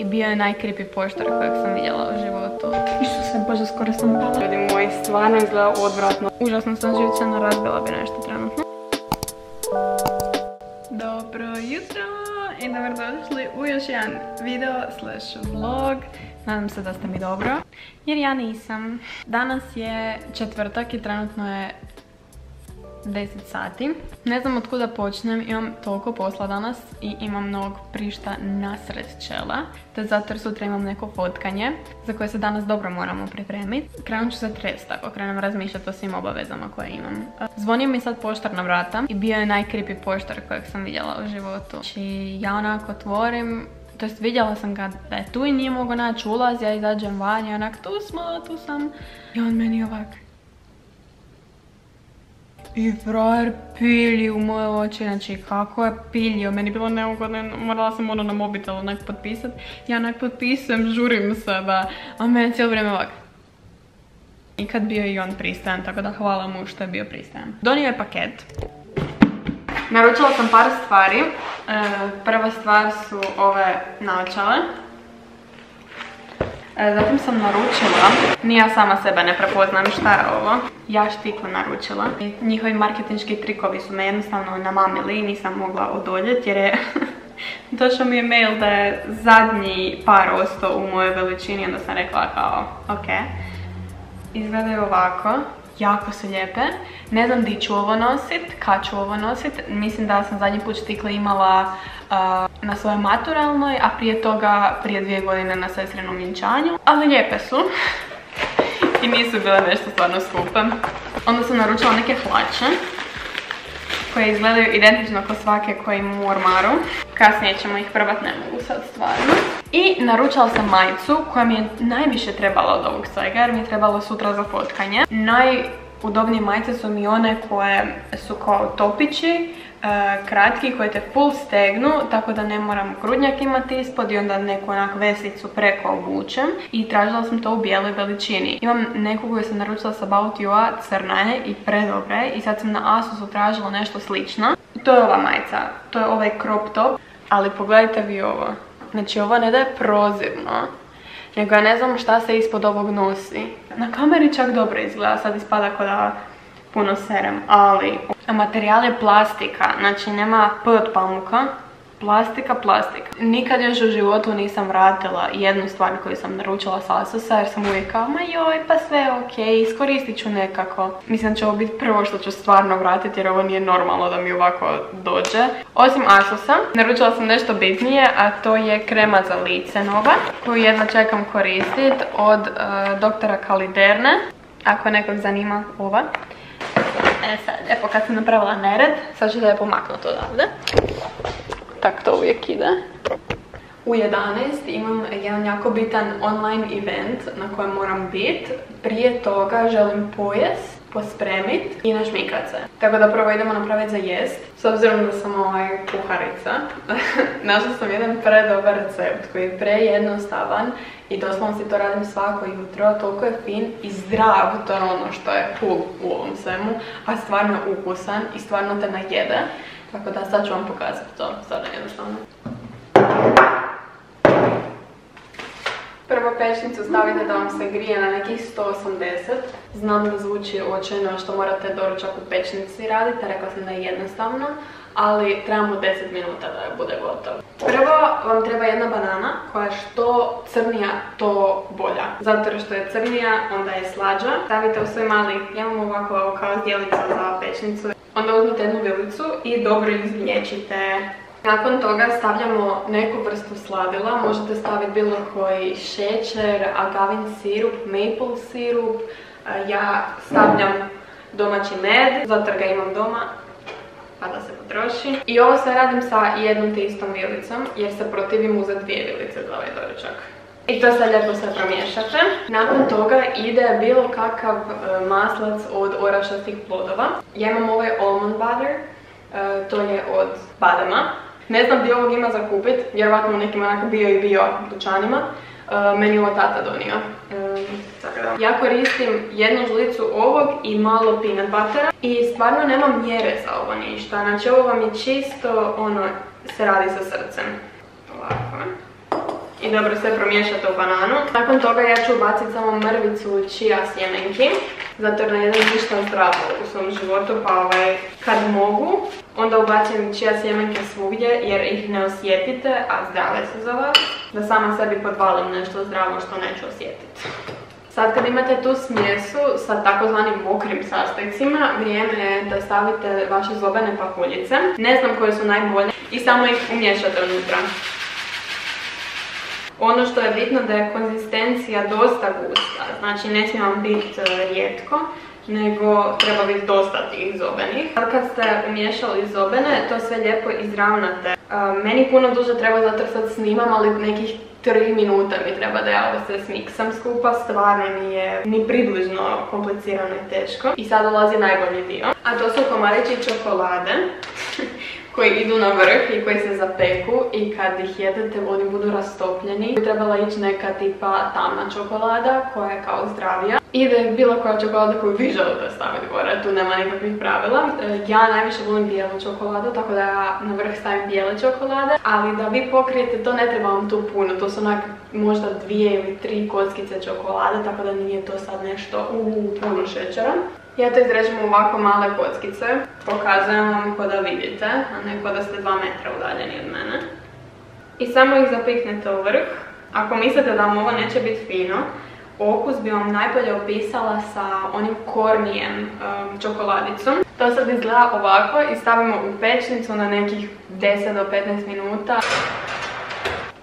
I bio je najkripi poštar kojeg sam vidjela u životu. se bože, skoro sam pala. Ljudi moji, stvarno izgleda odvratno. Užasno sam živčana, razbila bi nešto trenutno. Dobro jutro i dobrodošli u još jedan video slash vlog. Nadam se da ste mi dobro, jer ja nisam. Danas je četvrtak i trenutno je 10 sati. Ne znam od kuda počnem, imam toliko posla danas i imam mnogo prišta nasred čela. To zato jer sutra imam neko fotkanje za koje se danas dobro moramo pripremiti. Krenut ću se trest ako krenem razmišljati o svim obavezama koje imam. Zvonio mi sad poštar na vrata i bio je najkripi poštar kojeg sam vidjela u životu. Znači ja onako otvorim, to jest vidjela sam ga da je tu i nije mogo naći ulaz, ja izađem van i onak tu smo, tu sam. I on meni ovak i frajer pilji u moje oči, znači kako je piljio, meni je bilo neugodno, morala sam ono na mobitel onak potpisat. Ja onak potpisujem, žurim se da, a meni cijelo vrijeme ovak. I kad bio i on pristajan, tako da hvala mu što je bio pristajan. Donio je paket. Naručila sam par stvari. E, prva stvar su ove naočale. E, zatim sam naručila, ni ja sama sebe ne prepoznam šta je ovo, ja štiku naručila. Njihovi marketinški trikovi su me jednostavno namamili i nisam mogla odoljeti jer je došao mi je mail da je zadnji par ostao u mojoj veličini onda sam rekla kao ok. Izgledaju ovako jako su lijepe. Ne znam di ću ovo nosit, kad ću ovo nosit. Mislim da sam zadnji put štikle imala na svojoj maturalnoj, a prije toga, prije dvije godine na sestrenom vjenčanju. Ali lijepe su. I nisu bile nešto stvarno skupe. Onda sam naručila neke hlače koje izgledaju identično kao svake koje imam u ormaru. Kasnije ćemo ih probat, ne mogu sad stvarno. I naručala sam majicu koja mi je najviše trebala od ovog svega jer mi je trebalo sutra za fotkanje. Najudobnije majice su mi one koje su kao topići kratki koji te full stegnu, tako da ne moram grudnjak imati ispod i onda neku onak vesicu preko obučem. I tražila sam to u bijeloj veličini. Imam neku koju sam naručila sa About You-a, crna je i predobra je. I sad sam na Asusu tražila nešto slično. To je ova majica, to je ovaj crop top. Ali pogledajte vi ovo. Znači ovo ne da je prozirno, nego ja ne znam šta se ispod ovog nosi. Na kameri čak dobro izgleda, sad ispada kao da puno serem, ali materijal je plastika, znači nema P od pamuka, plastika, plastika. Nikad još u životu nisam vratila jednu stvar koju sam naručila s Asusa jer sam uvijek kao, ma joj, pa sve je ok, iskoristit ću nekako. Mislim da će ovo biti prvo što ću stvarno vratiti jer ovo nije normalno da mi ovako dođe. Osim Asusa, naručila sam nešto bitnije, a to je krema za lice nova, koju jedno čekam koristit od uh, doktora Kaliderne. Ako nekog zanima ova. E sad, lijepo kad sam napravila nered, sad ću lijepo maknuti odavde. Tak to uvijek ide. U 11 imam jedan jako bitan online event na kojem moram biti. Prije toga želim pojest pospremit i našmikat se. Tako da prvo idemo napraviti za jest. S obzirom da sam ovaj kuharica, našla sam jedan predobar recept koji je prejednostavan i doslovno si to radim svako jutro, toliko je fin i zdrav, to je ono što je cool u ovom svemu, a stvarno ukusan i stvarno te najede. Tako da sad ću vam pokazati to, sada jednostavno. Prvo pečnicu stavite da vam se grije na nekih 180. Znam da zvuči očajno što morate doručak u pečnici raditi, rekla sam da je jednostavno, ali trebamo 10 minuta da bude gotovo. Prvo vam treba jedna banana koja je što crnija, to bolja. Zato što je crnija, onda je slađa. Stavite u svoj mali, ja imam ovako kao zdjelica za pečnicu. Onda uzmite jednu vilicu i dobro izgnječite nakon toga stavljamo neku vrstu sladila, možete staviti bilo koji šećer, agavin sirup, maple sirup, ja stavljam domaći med, zato ga imam doma, pa da se potroši. I ovo sve radim sa jednom te istom vilicom, jer se protivim uzeti dvije vilice za ovaj doručak. I to sad lijepo sve promiješate. Nakon toga ide bilo kakav e, maslac od orašastih plodova. Ja imam ovaj almond butter, e, to je od badama. Ne znam gdje ovog ima za kupit, vjerovatno u nekim onako bio i bio dućanima. Uh, meni ovo tata donio. Uh, ja koristim jednu žlicu ovog i malo peanut buttera i stvarno nemam mjere za ovo ništa. Znači ovo vam je čisto, ono, se radi sa srcem. Ovako. I dobro sve promiješate u bananu. Nakon toga ja ću ubaciti samo mrvicu čija sjemenki, zato jer ne jedem ništa zdravo u svom životu, pa ovaj, kad mogu, onda ubacim čija sjemenke svugdje jer ih ne osjetite, a zdrave su za vas. Da sama sebi podvalim nešto zdravo što neću osjetiti. Sad kad imate tu smjesu sa takozvanim mokrim sastojcima, vrijeme je da stavite vaše zobene pahuljice. Ne znam koje su najbolje i samo ih umješate unutra. Ono što je bitno da je konzistencija dosta gusta, znači ne smije vam biti e, rijetko, nego treba biti dosta tih zobenih. Kad ste umješali zobene, to sve lijepo izravnate. E, meni puno duže treba zato sad snimam, ali nekih 3 minuta mi treba da ja ovo sve smiksam skupa, stvarno nije ni približno komplicirano i teško. I sad dolazi najbolji dio, a to su komadići čokolade koji idu na vrh i koji se zapeku i kad ih jedete oni budu rastopljeni. Trebala ići neka tipa tamna čokolada koja je kao zdravija. I da je bilo koja čokolada koju vi želite staviti gore, tu nema nikakvih pravila. E, ja najviše volim bijelu čokoladu, tako da ja na vrh stavim bijele čokolade. Ali da vi pokrijete, to ne treba vam tu puno, to su onak možda dvije ili tri kockice čokolade, tako da nije to sad nešto u puno šećera. Ja to izrežem u ovako male kockice. Pokazujem vam ko da vidite, a ne ko da ste dva metra udaljeni od mene. I samo ih zapiknete u vrh. Ako mislite da vam ovo neće biti fino, okus bi vam najbolje opisala sa onim kornijem čokoladicom. To sad izgleda ovako i stavimo u pečnicu na nekih 10 do 15 minuta.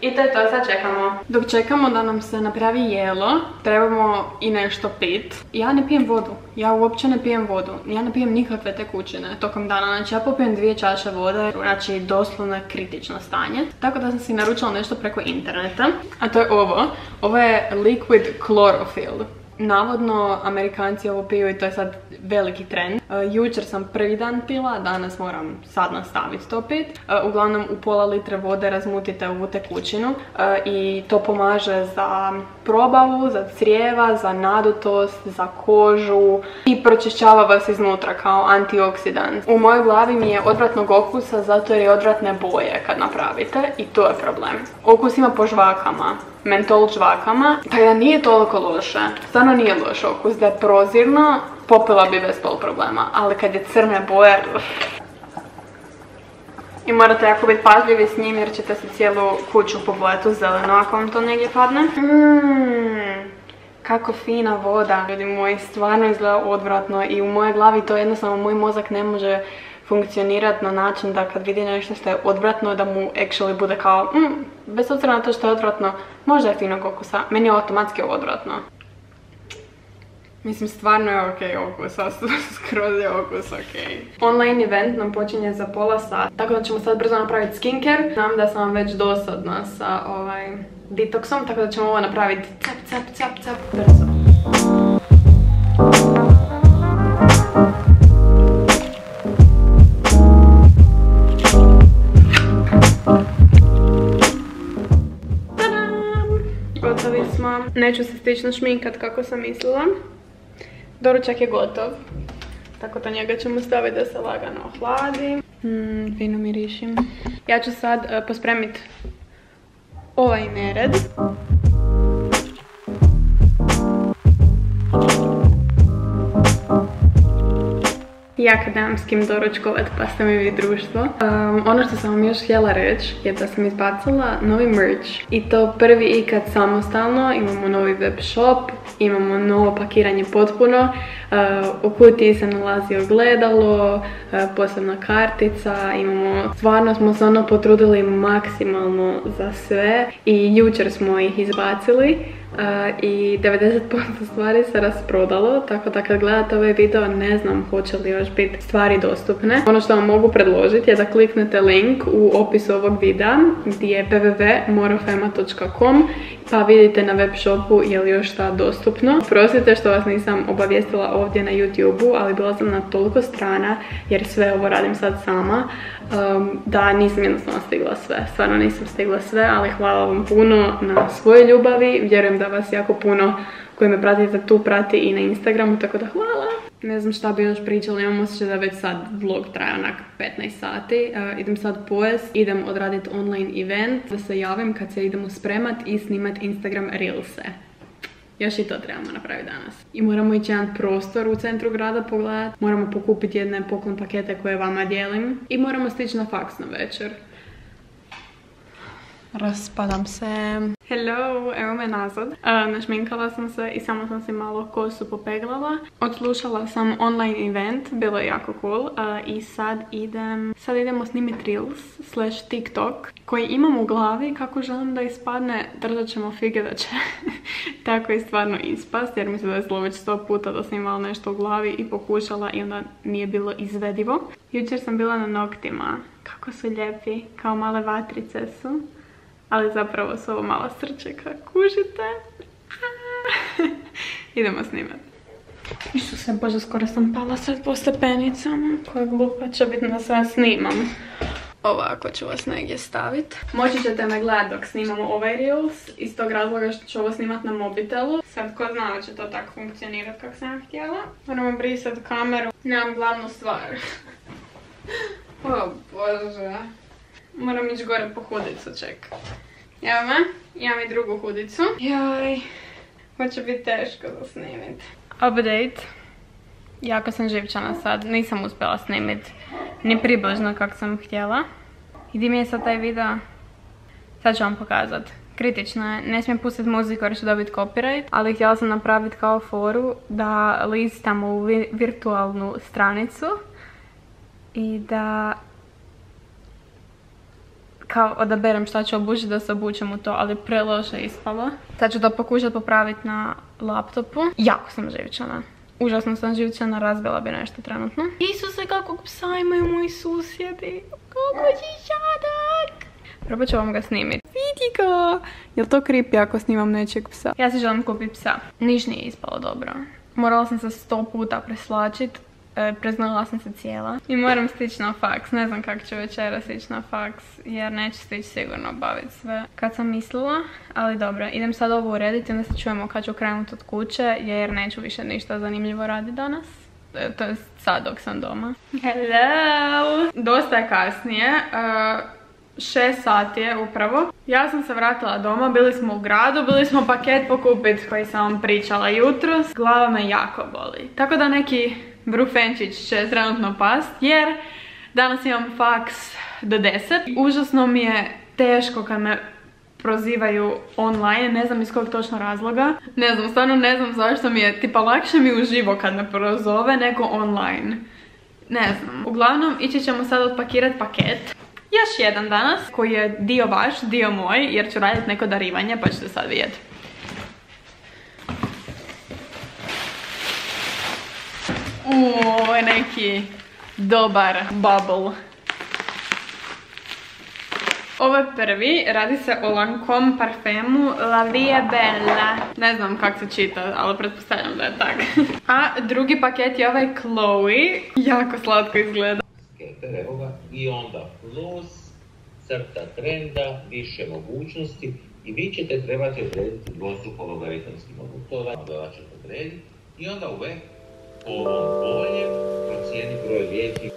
I to je to, sad čekamo. Dok čekamo da nam se napravi jelo, trebamo i nešto pit. Ja ne pijem vodu, ja uopće ne pijem vodu. Ja ne pijem nikakve tekućine tokom dana. Znači ja popijem dvije čaše vode, znači doslovno kritično stanje. Tako da sam si naručila nešto preko interneta. A to je ovo. Ovo je Liquid Chlorophyll navodno Amerikanci ovo piju i to je sad veliki trend. E, jučer sam prvi dan pila, danas moram sad nastaviti to pit. E, uglavnom u pola litre vode razmutite ovu tekućinu e, i to pomaže za probavu, za crijeva, za nadutost, za kožu i pročišćava vas iznutra kao antioksidant. U mojoj glavi mi je odvratnog okusa zato jer je odvratne boje kad napravite i to je problem. Okus ima po žvakama mentol žvakama, tako da nije toliko loše. Stvarno nije loš okus, da je prozirno, popila bi bez pol problema, ali kad je crne boje, I morate jako biti pažljivi s njim jer ćete se cijelu kuću pobojati u zeleno ako vam to negdje padne. Mmm, kako fina voda. Ljudi moji, stvarno izgleda odvratno i u mojoj glavi to jednostavno moj mozak ne može funkcionirati na način da kad vidi nešto što je odvratno da mu actually bude kao mm, bez obzira na to što je odvratno, možda je finog okusa, meni je automatski odvratno. Mislim, stvarno je ok okus, skroz je okus ok. Online event nam počinje za pola sata, tako da ćemo sad brzo napraviti skincare. Znam da sam vam već dosadna sa ovaj detoxom, tako da ćemo ovo napraviti cap, cap, cap, cap, brzo. Neću se stično šminkat kako sam mislila. Doručak je gotov. Tako da njega ćemo staviti da se lagano ohladi. Mmm, fino mirišim. Ja ću sad uh, pospremiti ovaj nered. i akademskim doručkovat pa ste mi vi društvo. Um, ono što sam vam još htjela reći je da sam izbacila novi merch i to prvi ikad samostalno. Imamo novi web shop, imamo novo pakiranje potpuno. Uh, u kutiji se nalazi ogledalo, uh, posebna kartica, imamo, stvarno smo se ono potrudili maksimalno za sve i jučer smo ih izbacili i 90% stvari se rasprodalo, tako da kad gledate ovaj video ne znam hoće li još biti stvari dostupne. Ono što vam mogu predložiti je da kliknete link u opisu ovog videa gdje je www.morofema.com pa vidite na web shopu je li još šta dostupno. Prosite što vas nisam obavijestila ovdje na YouTube-u, ali bila sam na toliko strana jer sve ovo radim sad sama um, da nisam jednostavno stigla sve. Stvarno nisam stigla sve, ali hvala vam puno na svojoj ljubavi. Vjerujem da vas jako puno koji me pratite tu prati i na Instagramu, tako da hvala! Ne znam šta bi još pričala, imam osjećaj da već sad vlog traje onak 15 sati. E, idem sad pojest, idem odraditi online event, da se javim kad se idemo spremat i snimat Instagram Reelse. Još i to trebamo napraviti danas. I moramo ići jedan prostor u centru grada pogledati. Moramo pokupiti jedne poklon pakete koje vama dijelim. I moramo stići na faks na večer. Raspadam se. Hello, evo me nazad. našminkala sam se i samo sam si malo kosu popeglala. Odslušala sam online event, bilo je jako cool. I sad idem, sad idemo snimiti Reels slash TikTok koji imam u glavi kako želim da ispadne. Držat ćemo fige da će tako i stvarno ispast jer mi se desilo već sto puta da sam imala nešto u glavi i pokušala i onda nije bilo izvedivo. Jučer sam bila na noktima. Kako su lijepi, kao male vatrice su. Ali zapravo su ovo mala srčeka, kužite? Idemo snimati. Isuse Bože, skoro sam pala sad po stepenicama. Koja glupa će biti na sve snimam. Ovako ću vas negdje staviti. Moći ćete me gledati dok snimamo ovaj Reels. Iz tog razloga što ću ovo snimat na mobitelu. Sad ko zna da će to tako funkcionirati kako sam htjela. Moramo brisati kameru. Nemam glavnu stvar. o Bože. Moram ići gore po hudicu, ček. Evo me, imam i drugu hudicu. Joj, ovo će biti teško da snimit. Update. Jako sam živčana sad, nisam uspjela snimit ni približno kako sam htjela. I di mi je sad taj video? Sad ću vam pokazat. Kritično je, ne smijem pustiti muziku jer ću dobiti copyright, ali htjela sam napraviti kao foru da listamo u virtualnu stranicu i da kao odaberem šta ću obući da se obučem u to, ali preloše ispalo. Sad ću to pokušati popraviti na laptopu. Jako sam živčana. Užasno sam živčana, razbila bi nešto trenutno. Isuse, kakvog psa imaju moji susjedi. Kako čišćadak! Probat ću vam ga snimiti. Vidi ga! Jel to creepy ako snimam nečeg psa? Ja si želim kupiti psa. Niš nije ispalo dobro. Morala sam se sto puta preslačit E, preznala sam se cijela. I moram stići na faks. Ne znam kako ću večera stići na faks. Jer neću stići sigurno obaviti sve kad sam mislila. Ali dobro, idem sad ovo urediti. Onda se čujemo kad ću krenuti od kuće. Jer neću više ništa zanimljivo raditi danas. E, to je sad dok sam doma. Hello! Dosta je kasnije. E, šest sati je upravo. Ja sam se vratila doma, bili smo u gradu, bili smo paket pokupiti koji sam vam pričala jutros. Glava me jako boli. Tako da neki Brufenčić će trenutno past jer danas imam faks do 10. Užasno mi je teško kad me prozivaju online, ne znam iz kojeg točno razloga. Ne znam, stvarno ne znam zašto mi je, tipa lakše mi uživo kad me prozove nego online. Ne znam. Uglavnom, ići ćemo sad odpakirati paket. Još jedan danas, koji je dio vaš, dio moj, jer ću raditi neko darivanje, pa ćete sad vidjeti. Uuu, neki dobar bubble. Ovo je prvi, radi se o Lancome parfemu La Vie Bella. Ne znam kako se čita, ali pretpostavljam da je tak. A drugi paket je ovaj Chloe. Jako slatko izgleda. I onda plus, crta trenda, više mogućnosti i vi ćete trebati odrediti dvostruko logaritamski modul. To ćete odrediti i onda ovom boljem procijeni broj liječnika.